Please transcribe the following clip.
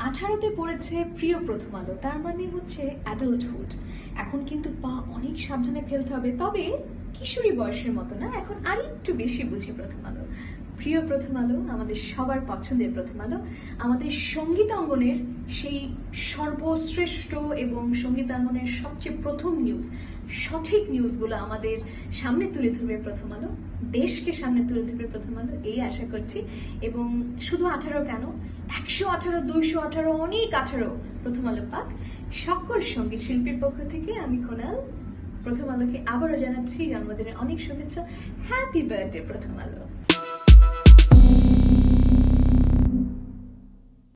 আলোতে পড়েছে প্রিয় প্রথম আলো, তার মানে হচ্ছে অ্যাডাল্টহুড এখন কিন্তু পা অনেক সাবধানে ফেলতে হবে, তবে কিশোরী বয়সের মতো না, এখন আর একটু বেশি বুঝি প্রথম আলো। প্রিয় প্রথম আলো, আমাদের সবার পছন্দের প্রথম আলো, আমাদের সঙ্গীতাঙ্গনের সেই সর্বশ্রেষ্ঠ এবং সঙ্গীতাঙ্গনের সবচেয়ে প্রথম নিউজ সঠিক নিউজগুলো আমাদের সামনে তুলে ধরবে প্রথম আলো, দেশকে সামনে তুলে ধরবে প্রথম আলো, এই আশা করছি। এবং শুধু আঠারো কেন? একশো আঠারো, দুইশো আঠারো, অনেক আঠারো প্রথম আলো পাক। সকল সংগীত শিল্পীর পক্ষ থেকে আমি কোনাল প্রথম আলোকে আবারও জানাচ্ছি জন্মদিনের অনেক শুভেচ্ছা। হ্যাপি বার্থডে প্রথম আলো।